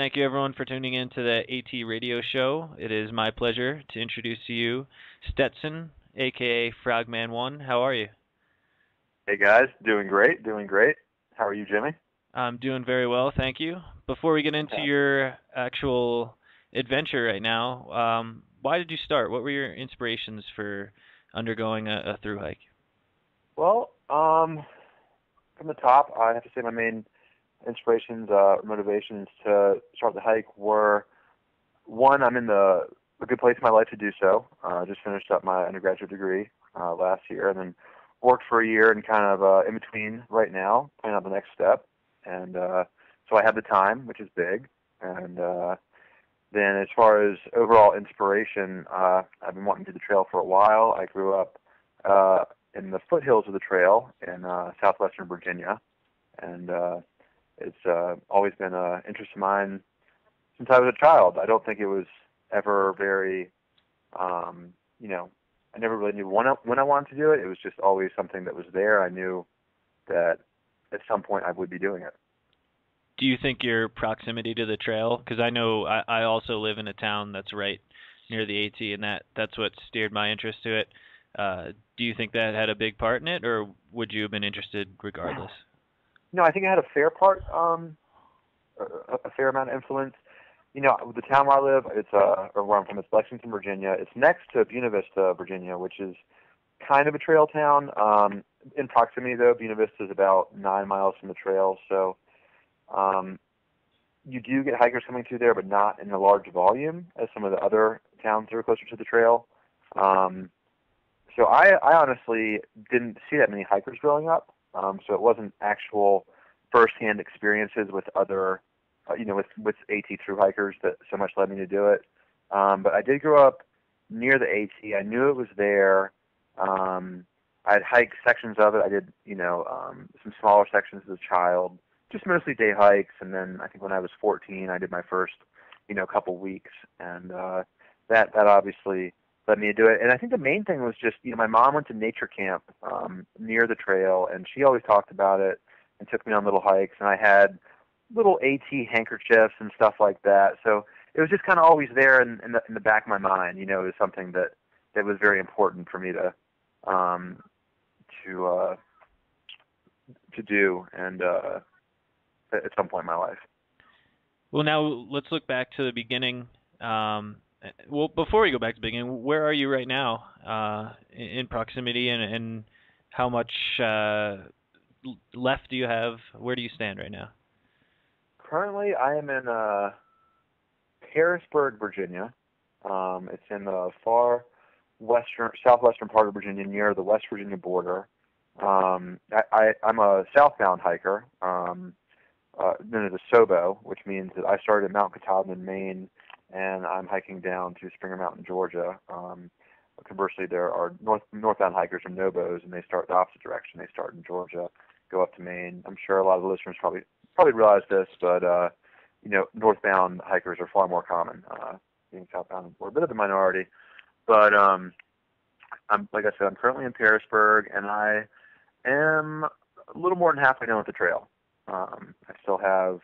Thank you, everyone, for tuning in to the AT Radio Show. It is my pleasure to introduce to you Stetson, aka Frogman1. How are you? Hey, guys. Doing great. Doing great. How are you, Jimmy? I'm doing very well, thank you. Before we get into Okay. your actual adventure right now, um, why did you start? What were your inspirations for undergoing a, a through hike? Well, um, from the top, I have to say my main inspirations, uh, motivations to start the hike were one, I'm in the a good place in my life to do so. Uh, just finished up my undergraduate degree uh, last year, and then worked for a year and kind of uh, in between right now, planning out the next step. And uh, so I have the time, which is big. And uh, then as far as overall inspiration, uh, I've been wanting to do the trail for a while. I grew up uh, in the foothills of the trail in uh, southwestern Virginia, and uh, it's uh, always been an interest of mine since I was a child. I don't think it was ever very, um, you know, I never really knew when I, when I wanted to do it. It was just always something that was there. I knew that at some point I would be doing it. Do you think your proximity to the trail? Because I know I, I also live in a town that's right near the AT, and that that's what steered my interest to it. Uh, do you think that had a big part in it, or would you have been interested regardless? No, I think it had a fair part, um, a, a fair amount of influence. You know, the town where I live, it's uh, or where I'm from, it's Lexington, Virginia. It's next to Buena Vista, Virginia, which is kind of a trail town. Um, in proximity, though, Buena Vista is about nine miles from the trail, so um, you do get hikers coming through there, but not in a large volume as some of the other towns that are closer to the trail. Um, so I, I honestly didn't see that many hikers growing up. Um, so it wasn't actual firsthand experiences with other, uh, you know, with with AT through hikers that so much led me to do it. Um, but I did grow up near the AT. I knew it was there. Um, I had hiked sections of it. I did, you know, um, some smaller sections as a child, just mostly day hikes. And then I think when I was 14, I did my first, you know, couple weeks, and uh, that that obviously led me to do it. And I think the main thing was just, you know, my mom went to nature camp um, near the trail, and she always talked about it and took me on little hikes. And I had little AT handkerchiefs and stuff like that. So it was just kind of always there in, in the in the back of my mind. You know, it was something that that was very important for me to um, to uh, to do, and uh, at some point in my life. Well, now let's look back to the beginning. Um, well, before we go back to the beginning, where are you right now uh, in, proximity, and, and how much uh, left do you have? Where do you stand right now? Currently, I am in uh, Pearisburg, Virginia. Um, it's in the far western, southwestern part of Virginia, near the West Virginia border. Um, I, I, I'm a southbound hiker, um, uh, known as a SOBO, which means that I started at Mount Katahdin in Maine, and I'm hiking down to Springer Mountain, Georgia. Um, conversely, there are north northbound hikers or NOBOs, and they start the opposite direction. They start in Georgia, go up to Maine. I'm sure a lot of the listeners probably probably realize this, but uh, you know, northbound hikers are far more common. Uh, being southbound, we're a bit of the minority. But um, I'm like I said, I'm currently in Pearisburg, and I am a little more than halfway done with the trail. Um, I still have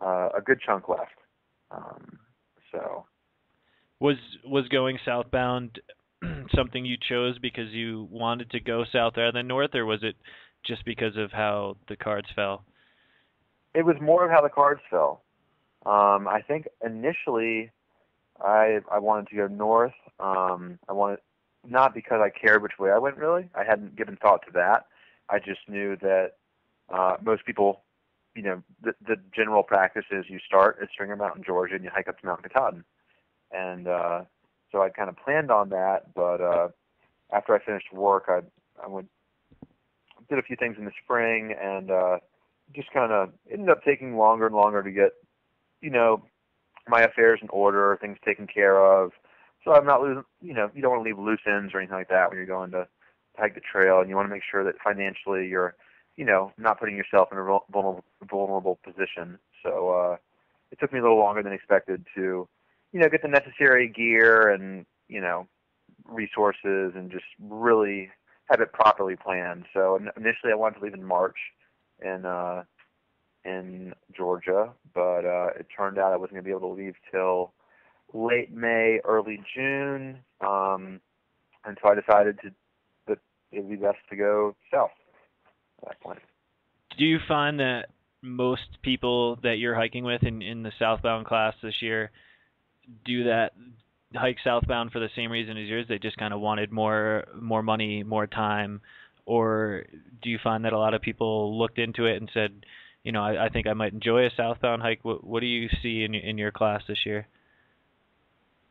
uh, a good chunk left. Um, so Was was going southbound something you chose because you wanted to go south rather than north, or was it just because of how the cards fell? it was more of how the cards fell. Um, I think initially I I wanted to go north. Um, I wanted not because I cared which way I went really. I hadn't given thought to that. I just knew that uh, most people, you know, the, the general practice is you start at Springer Mountain, Georgia, and you hike up to Mount Katahdin. And uh, so I kind of planned on that, but uh, after I finished work, I I went did a few things in the spring and uh, just kind of ended up taking longer and longer to get, you know, my affairs in order, things taken care of. So I'm not losing, you know, you don't want to leave loose ends or anything like that when you're going to hike the trail, and you want to make sure that financially you're, you know, not putting yourself in a vulnerable, vulnerable position. So uh, it took me a little longer than expected to, you know, get the necessary gear and, you know, resources and just really have it properly planned. So initially I wanted to leave in March, and uh, in Georgia, but uh, it turned out I wasn't going to be able to leave till late May, early June, um, and so I decided to that it would be best to go south at that point. Do you find that most people that you're hiking with in, in the southbound class this year do that hike southbound for the same reason as yours? They just kind of wanted more more money, more time, or do you find that a lot of people looked into it and said, you know, I, I think I might enjoy a southbound hike. What, what do you see in in your class this year?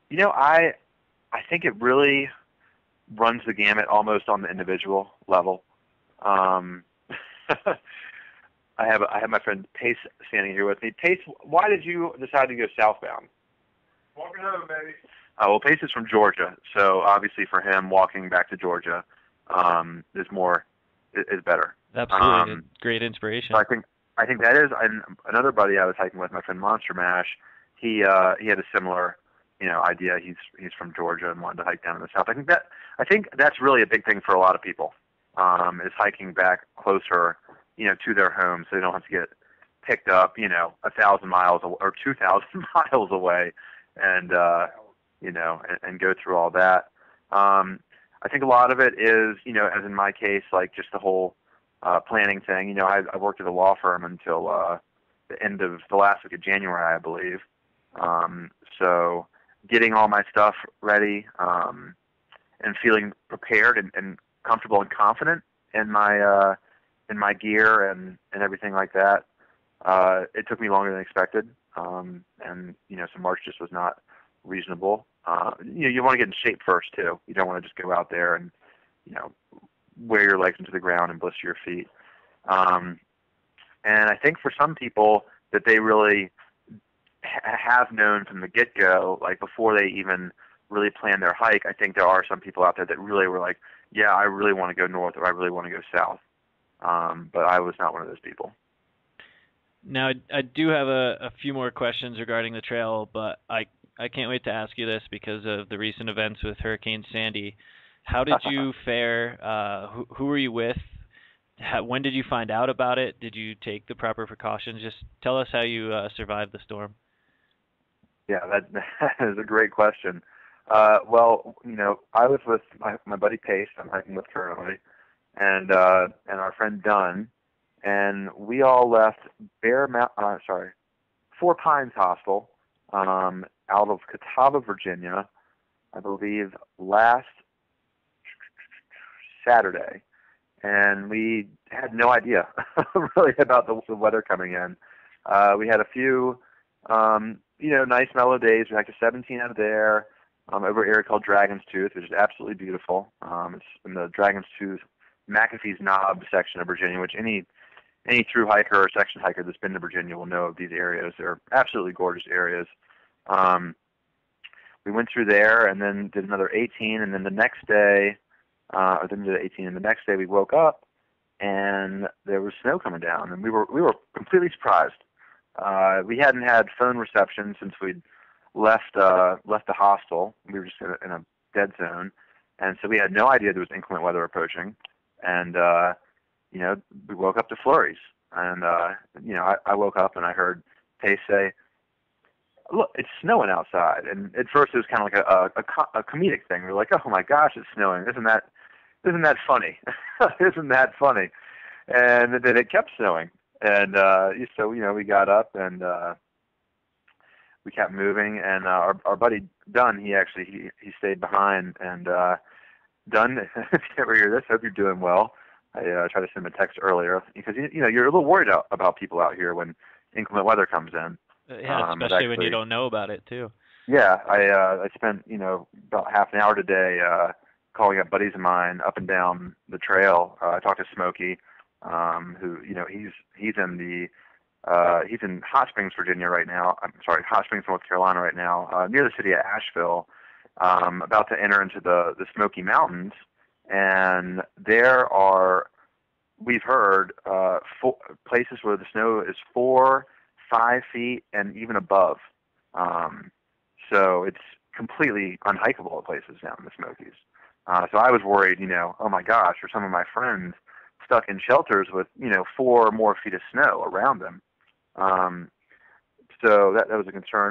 You know, I I think it really runs the gamut almost on the individual level. Um, I have I have my friend Pace standing here with me. Pace, why did you decide to go southbound? Walking home, baby. Uh, well, Pace is from Georgia, so obviously for him, walking back to Georgia um, is more is better. Absolutely, um, great inspiration. So I think I think that is. And another buddy I was hiking with, my friend Monster Mash, he uh, he had a similar you know idea. He's he's from Georgia and wanted to hike down in the south. I think that I think that's really a big thing for a lot of people um, is hiking back closer, you know, to their home, so they don't have to get picked up, you know, a thousand miles or two thousand miles away, and uh, you know, and, and go through all that. Um, I think a lot of it is, you know, as in my case, like just the whole uh, planning thing. You know, I, I worked at a law firm until uh, the end of the last week of January, I believe. Um, so getting all my stuff ready um, and feeling prepared and, and comfortable and confident in my uh, in my gear and and everything like that. Uh, it took me longer than expected, um, and you know, so March just was not reasonable. Uh, you know, you want to get in shape first too. You don't want to just go out there and you know wear your legs into the ground and blister your feet. Um, and I think for some people that they really ha- have known from the get go, like before they even really plan their hike, I think there are some people out there that really were like, yeah, I really want to go north or I really want to go south. Um, but I was not one of those people. Now, I do have a, a few more questions regarding the trail, but I I can't wait to ask you this because of the recent events with Hurricane Sandy. How did you fare? Uh, who, who were you with? How, when did you find out about it? Did you take the proper precautions? Just tell us how you uh, survived the storm. Yeah, that, that is a great question. Uh, well, you know, I was with my, my buddy Pace. I'm hiking with currently, and uh, and our friend Dunn, and we all left Bear Mount. Uh, sorry, Four Pines Hostel, um, out of Catawba, Virginia, I believe last Saturday, and we had no idea really about the, the weather coming in. Uh, we had a few, um, you know, nice mellow days. We hiked a 17 out of there um, over an area called Dragon's Tooth, which is absolutely beautiful. Um, it's in the Dragon's Tooth McAfee's Knob section of Virginia, which any any through hiker or section hiker that's been to Virginia will know of these areas. They're absolutely gorgeous areas. Um, we went through there and then did another 18, and then the next day, uh, or then did 18, and the next day we woke up and there was snow coming down, and we were we were completely surprised. Uh, we hadn't had phone reception since we'd left uh, left the hostel. We were just in a, in a dead zone, and so we had no idea there was inclement weather approaching. And uh, you know, we woke up to flurries, and uh, you know, I, I woke up and I heard Pace say, "Look, it's snowing outside." And at first, it was kind of like a, a, a comedic thing. We were like, "Oh my gosh, it's snowing! Isn't that isn't that funny? isn't that funny?" And then it kept snowing, and uh, so you know, we got up and. uh we kept moving, and uh, our our buddy Dunn, he actually he he stayed behind, and uh, Dunn, if you ever hear this, hope you're doing well. I uh, tried to send him a text earlier because you, you know you're a little worried out, about people out here when inclement weather comes in. Uh, yeah, um, especially actually, when you don't know about it too. Yeah, I uh, I spent you know about half an hour today uh, calling up buddies of mine up and down the trail. Uh, I talked to Smokey, um, who you know he's he's in the uh, he's in Hot Springs, Virginia right now. I'm sorry, Hot Springs, North Carolina right now, uh, near the city of Asheville, um, about to enter into the, the Smoky Mountains. And there are, we've heard, uh, four, places where the snow is four, five feet, and even above. Um, so it's completely unhikeable at places down in the Smokies. Uh, so I was worried, you know, oh my gosh, are some of my friends stuck in shelters with, you know, four or more feet of snow around them? Um, so that that was a concern.